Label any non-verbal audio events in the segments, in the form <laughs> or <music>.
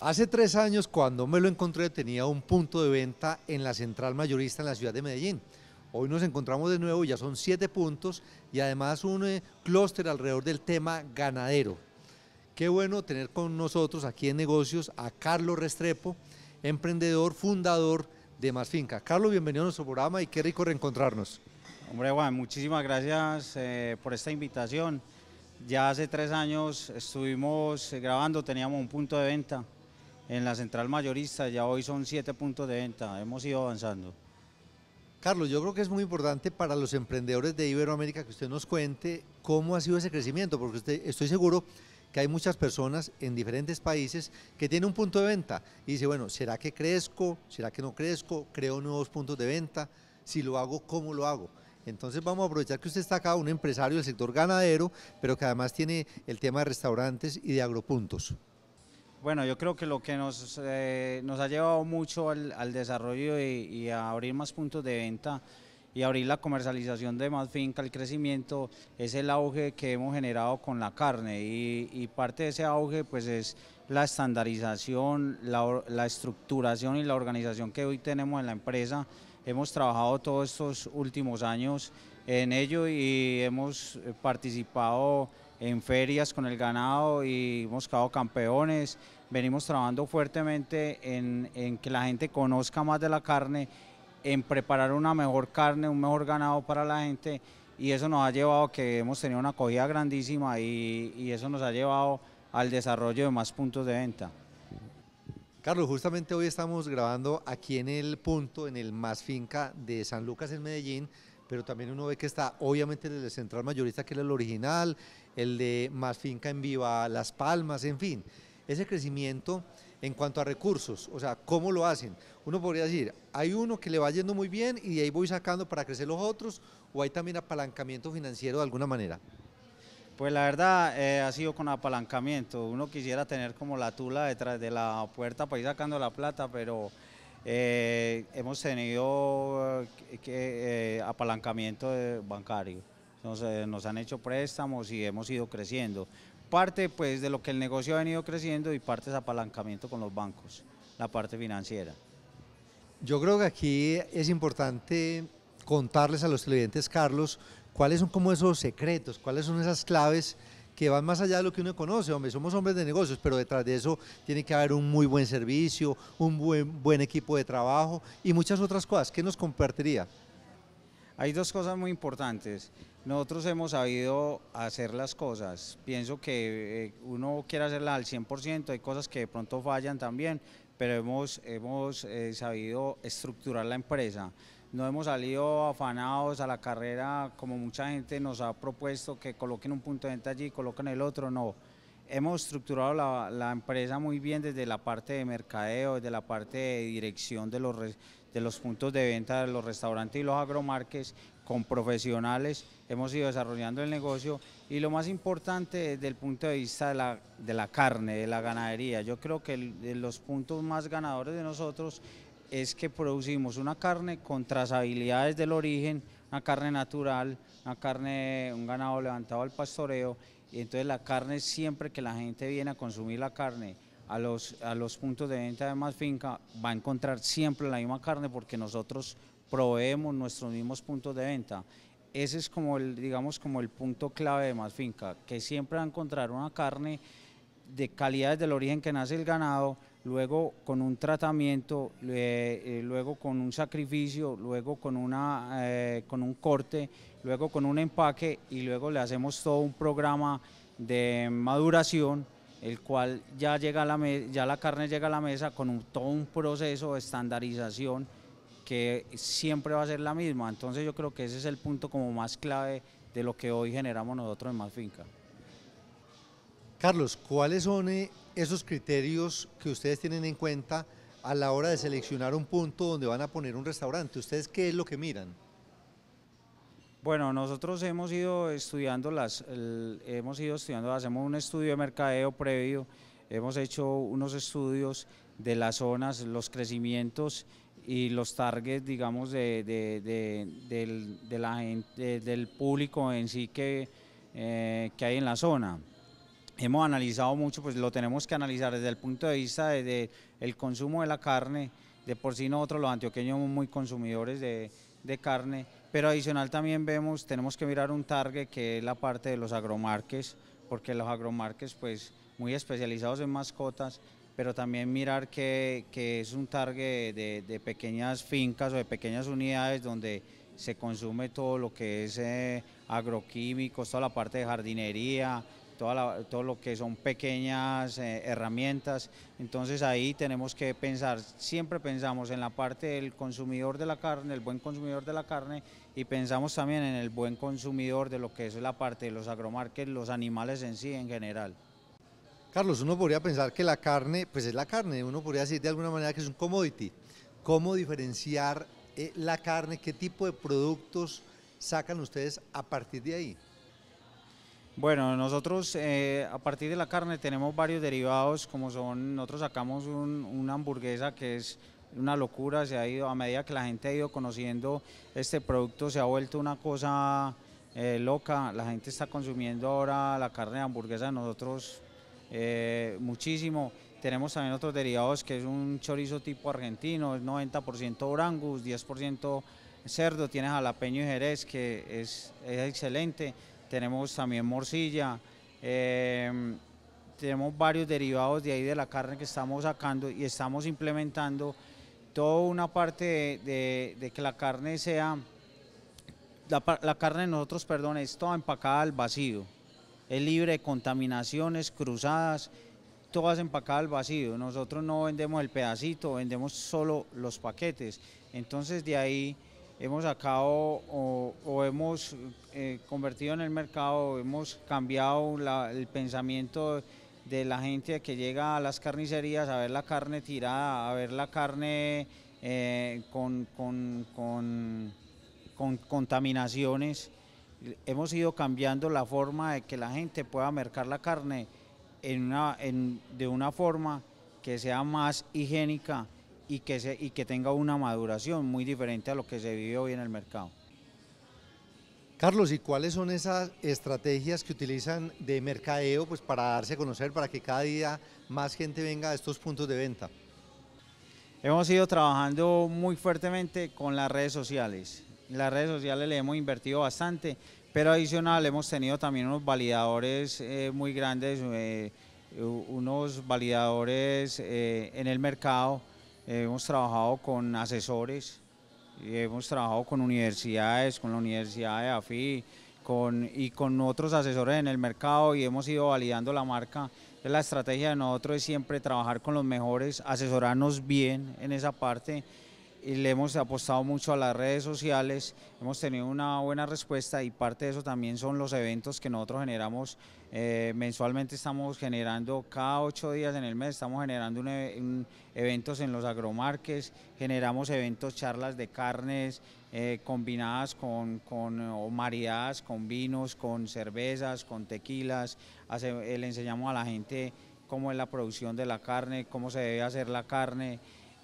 Hace tres años, cuando me lo encontré, tenía un punto de venta en la central mayorista en la ciudad de Medellín. Hoy nos encontramos de nuevo, ya son siete puntos y además un eh, clúster alrededor del tema ganadero. Qué bueno tener con nosotros aquí en negocios a Carlos Restrepo, emprendedor, fundador de Más Finca. Carlos, bienvenido a nuestro programa y qué rico reencontrarnos. Hombre Juan, muchísimas gracias eh, por esta invitación. Ya hace tres años estuvimos eh, grabando, teníamos un punto de venta en la central mayorista, ya hoy son siete puntos de venta, hemos ido avanzando. Carlos, yo creo que es muy importante para los emprendedores de Iberoamérica que usted nos cuente cómo ha sido ese crecimiento, porque estoy seguro que hay muchas personas en diferentes países que tienen un punto de venta y dice, bueno, ¿será que crezco? ¿Será que no crezco? ¿Creo nuevos puntos de venta? Si lo hago, ¿cómo lo hago? Entonces vamos a aprovechar que usted está acá, un empresario del sector ganadero, pero que además tiene el tema de restaurantes y de agropuntos. Bueno, yo creo que lo que nos, eh, nos ha llevado mucho al, desarrollo y, a abrir más puntos de venta y abrir la comercialización de más finca, el crecimiento, es el auge que hemos generado con la carne. Y, parte de ese auge pues es la estandarización, la, la, estructuración y la organización que hoy tenemos en la empresa. Hemos trabajado todos estos últimos años en ello y hemos participado en ferias con el ganado y hemos quedado campeones. Venimos trabajando fuertemente en, que la gente conozca más de la carne, en preparar una mejor carne, un mejor ganado para la gente y eso nos ha llevado a que hemos tenido una acogida grandísima y, y eso nos ha llevado al desarrollo de más puntos de venta. Carlos, justamente hoy estamos grabando aquí en el punto, en el Más Finca de San Lucas en Medellín, pero también uno ve que está obviamente el de Central Mayorista, que es el original, el de Más Finca en Viva Las Palmas, en fin. Ese crecimiento en cuanto a recursos, o sea, ¿cómo lo hacen? Uno podría decir, hay uno que le va yendo muy bien y de ahí voy sacando para crecer los otros, o hay también apalancamiento financiero de alguna manera. Pues la verdad eh, ha sido con apalancamiento. Uno quisiera tener como la tula detrás de la puerta para ir sacando la plata, pero eh, hemos tenido eh, apalancamiento bancario. Entonces, nos han hecho préstamos y hemos ido creciendo. Parte pues de lo que el negocio ha venido creciendo y parte es apalancamiento con los bancos, la parte financiera. Yo creo que aquí es importante contarles a los clientes, Carlos, ¿Cuáles son como esos secretos? ¿Cuáles son esas claves que van más allá de lo que uno conoce? Hombre, somos hombres de negocios, pero detrás de eso tiene que haber un muy buen servicio, un buen, buen equipo de trabajo y muchas otras cosas. ¿Qué nos compartiría? Hay dos cosas muy importantes. Nosotros hemos sabido hacer las cosas. Pienso que eh, uno quiere hacerlas al 100%, hay cosas que de pronto fallan también, pero hemos, hemos eh, sabido estructurar la empresa no hemos salido afanados a la carrera como mucha gente nos ha propuesto que coloquen un punto de venta allí, coloquen el otro, no. Hemos estructurado la, empresa muy bien desde la parte de mercadeo, desde la parte de dirección de los, de los puntos de venta de los restaurantes y los agromarques con profesionales. Hemos ido desarrollando el negocio y lo más importante desde el punto de vista de la, de la carne, de la ganadería. Yo creo que los puntos más ganadores de nosotros es que producimos una carne con trazabilidades del origen, una carne natural, una carne, un ganado levantado al pastoreo, y entonces la carne siempre que la gente viene a consumir la carne a los, a los puntos de venta de más finca, va a encontrar siempre la misma carne porque nosotros proveemos nuestros mismos puntos de venta. Ese es como el, digamos, como el punto clave de más finca, que siempre va a encontrar una carne de calidad del origen que nace el ganado, luego con un tratamiento, eh, luego con un sacrificio, luego con, una, eh, con un corte, luego con un empaque y luego le hacemos todo un programa de maduración, el cual ya, llega a la, ya la carne llega a la mesa con todo un proceso de estandarización que siempre va a ser la misma. Entonces yo creo que ese es el punto como más clave de lo que hoy generamos nosotros en Más Finca. Carlos, ¿cuáles son eh, esos criterios que ustedes tienen en cuenta a la hora de seleccionar un punto donde van a poner un restaurante? ¿Ustedes qué es lo que miran? Bueno, nosotros hemos ido estudiando las, hemos ido estudiando, hacemos un estudio de mercadeo previo, hemos hecho unos estudios de las zonas, los crecimientos y los targets, digamos, de, del público en sí que, eh, que hay en la zona hemos analizado mucho, pues lo tenemos que analizar desde el punto de vista del el consumo de la carne, de por sí nosotros los antioqueños somos muy consumidores de, de, carne, pero adicional también vemos, tenemos que mirar un target que es la parte de los agromarques, porque los agromarques pues muy especializados en mascotas, pero también mirar que, que es un target de, de, pequeñas fincas o de pequeñas unidades donde se consume todo lo que es eh, agroquímicos, toda la parte de jardinería, todo lo que son pequeñas eh, herramientas. Entonces ahí tenemos que pensar, siempre pensamos en la parte del consumidor de la carne, el buen consumidor de la carne, y pensamos también en el buen consumidor de lo que es la parte de los agromarques, los animales en sí en general. Carlos, uno podría pensar que la carne, pues es la carne, uno podría decir de alguna manera que es un commodity. ¿Cómo diferenciar eh, la carne? ¿Qué tipo de productos sacan ustedes a partir de ahí? Bueno, nosotros eh, a partir de la carne tenemos varios derivados, como son, nosotros sacamos una hamburguesa que es una locura, se ha ido, a medida que la gente ha ido conociendo este producto, se ha vuelto una cosa eh, loca, la gente está consumiendo ahora la carne de hamburguesa de nosotros eh, muchísimo. Tenemos también otros derivados que es un chorizo tipo argentino, es 90% orangus, 10% cerdo, tiene jalapeño y jerez que es, es excelente tenemos también morcilla, em, tenemos varios derivados de ahí de la carne que estamos sacando y estamos implementando toda una parte de, que la carne sea, la, carne de nosotros, perdón, es toda empacada al vacío, es libre de contaminaciones, cruzadas, todas empacadas al vacío. Nosotros no vendemos el pedacito, vendemos solo los paquetes. Entonces de ahí hemos sacado o, hemos eh, convertido en el mercado, hemos cambiado el pensamiento de la gente que llega a las carnicerías a ver la carne tirada, a ver la carne eh, con, con, contaminaciones. Hemos ido cambiando la forma de que la gente pueda mercar la carne en una, de una forma que sea más higiénica y que, se, y que tenga una maduración muy diferente a lo que se vive hoy en el mercado. Carlos, ¿y cuáles son esas estrategias que utilizan de mercadeo pues, para darse a conocer, para que cada día más gente venga a estos puntos de venta? Hemos ido trabajando muy fuertemente con las redes sociales. Las redes sociales le hemos invertido bastante, pero adicional hemos tenido también unos validadores eh, muy grandes, eh, unos validadores eh, en el mercado hemos trabajado con asesores, hemos trabajado con universidades, con la Universidad de AFI con, y con otros asesores en el mercado y hemos ido validando la marca. La estrategia de nosotros es siempre trabajar con los mejores, asesorarnos bien en esa parte y le hemos apostado mucho a las redes sociales, hemos tenido una buena respuesta y parte de eso también son los eventos que nosotros generamos eh, mensualmente estamos generando cada ocho días en el mes, estamos generando un, eventos en los agromarques, generamos eventos, charlas de carnes eh, combinadas con, con o maridadas con vinos, con cervezas, con tequilas, le enseñamos a la gente cómo es la producción de la carne, cómo se debe hacer la carne,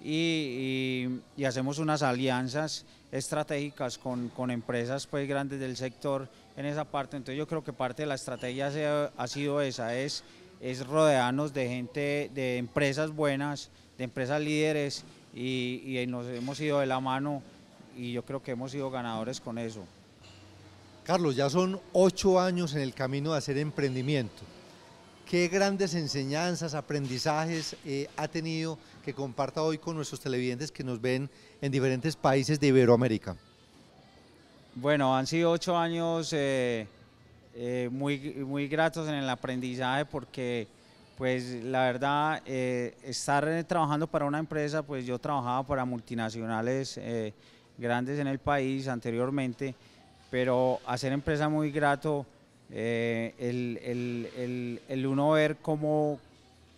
y, hacemos unas alianzas estratégicas con, empresas pues grandes del sector en esa parte. Entonces yo creo que parte de la estrategia ha sido esa, es, es rodearnos de gente, de empresas buenas, de empresas líderes y, y nos hemos ido de la mano y yo creo que hemos sido ganadores con eso. Carlos, ya son ocho años en el camino de hacer emprendimiento. ¿Qué grandes enseñanzas, aprendizajes eh, ha tenido que comparta hoy con nuestros televidentes que nos ven en diferentes países de Iberoamérica? Bueno, han sido ocho años eh, eh, muy, muy gratos en el aprendizaje porque pues la verdad estar trabajando para una empresa, pues yo trabajaba para multinacionales grandes en el país anteriormente, pero hacer empresa muy grato eh, el, uno ver cómo,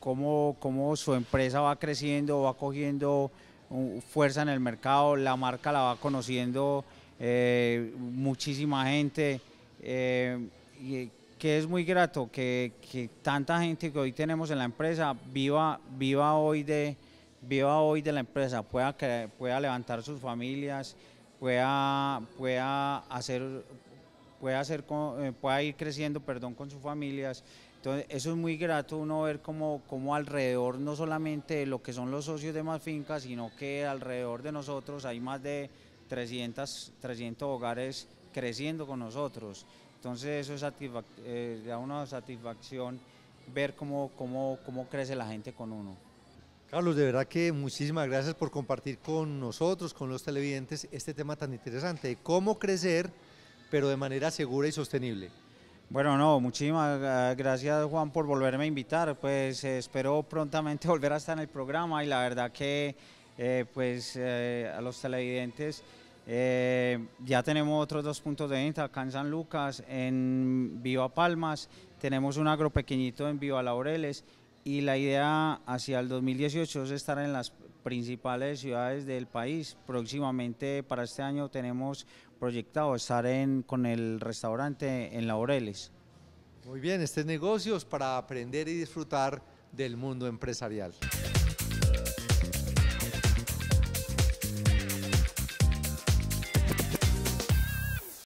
cómo, cómo, su empresa va creciendo, va cogiendo uh, fuerza en el mercado, la marca la va conociendo eh, muchísima gente, eh, y que es muy grato que, tanta gente que hoy tenemos en la empresa viva, viva, hoy, de, viva hoy de la empresa, pueda, pueda levantar sus familias, pueda, pueda hacer pueda, hacer, eh, pueda ir creciendo perdón, con sus familias. Entonces, eso es muy grato uno ver como, como alrededor, no solamente lo que son los socios de más fincas, sino que alrededor de nosotros hay más de 300, 300 hogares creciendo con nosotros. Entonces, eso es eh, da una satisfacción ver cómo, cómo, cómo crece la gente con uno. Carlos, de verdad que muchísimas gracias por compartir con nosotros, con los televidentes, este tema tan interesante de cómo crecer, pero de manera segura y sostenible. Bueno, no, muchísimas gracias Juan por volverme a invitar, pues eh, espero prontamente <laughs> volver a estar en el programa y la verdad que eh, pues eh, a los televidentes ya tenemos otros dos puntos de venta acá en San Lucas, en Viva Palmas, tenemos un agro pequeñito en Viva Laureles y la idea hacia el 2018 es estar en las principales ciudades del país. Próximamente para este año tenemos proyectado estar en, con el restaurante en Laureles. Muy bien, este es negocios para aprender y disfrutar del mundo empresarial.